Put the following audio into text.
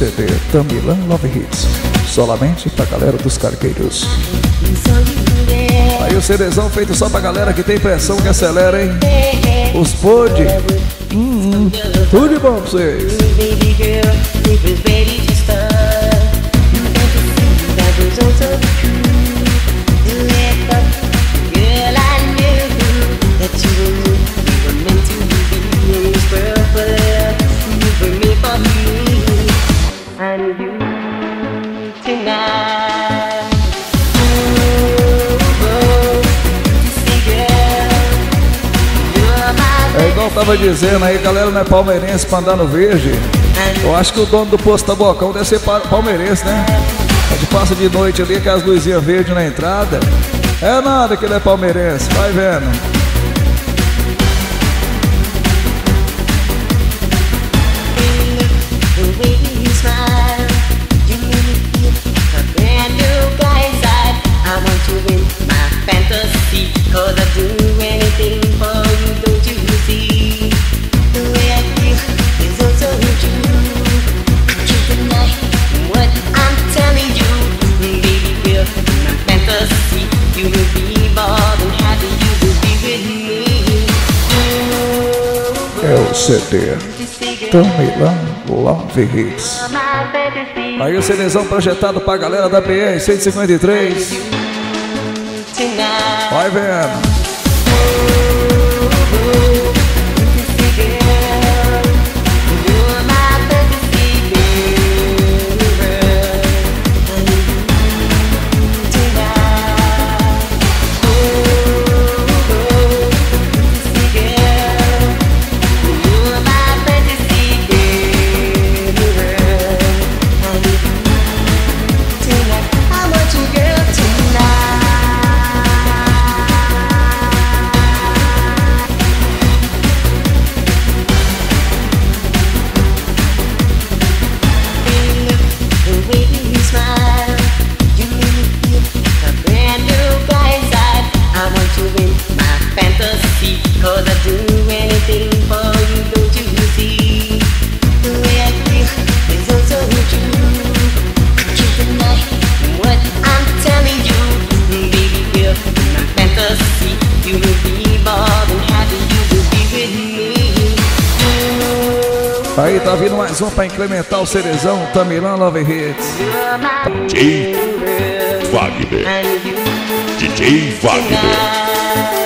CD Tamilan Love Hits. Solamente pra galera dos carqueiros. Aí o CDzão feito só pra galera que tem pressão que acelera, hein? Os pod. Hum, hum. Tudo de bom pra vocês. É igual eu tava dizendo aí, galera não é palmeirense pra andar no verde. Eu acho que o dono do posto Tabocão deve ser palmeirense, né? A gente passa de noite ali com as luzinhas verdes na entrada. É nada que ele é palmeirense, vai vendo. É o CD Tamilan Love Hits. Aí o CDzão projetado pra galera da BR 153. Vai vendo. Aí tá vindo mais um pra incrementar o cerezão, Tamilan Love Hits. DJ Wagner. DJ Wagner.